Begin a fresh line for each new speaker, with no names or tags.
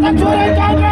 That's what I got.